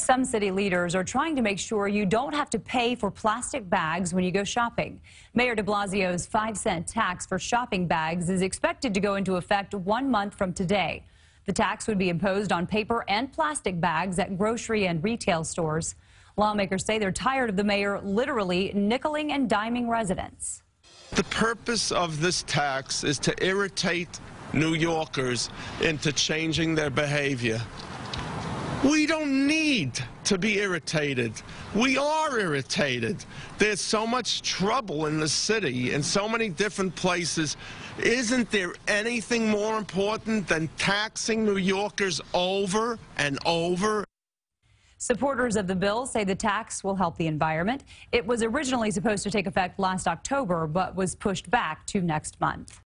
Some city leaders are trying to make sure you don't have to pay for plastic bags when you go shopping. Mayor de Blasio's 5 cent tax for shopping bags is expected to go into effect one month from today. The tax would be imposed on paper and plastic bags at grocery and retail stores. Lawmakers say they're tired of the mayor literally nickeling and diming residents. The purpose of this tax is to irritate New Yorkers into changing their behavior. We don't need to be irritated. We are irritated. There's so much trouble in the city in so many different places. Isn't there anything more important than taxing New Yorkers over and over? Supporters of the bill say the tax will help the environment. It was originally supposed to take effect last October, but was pushed back to next month.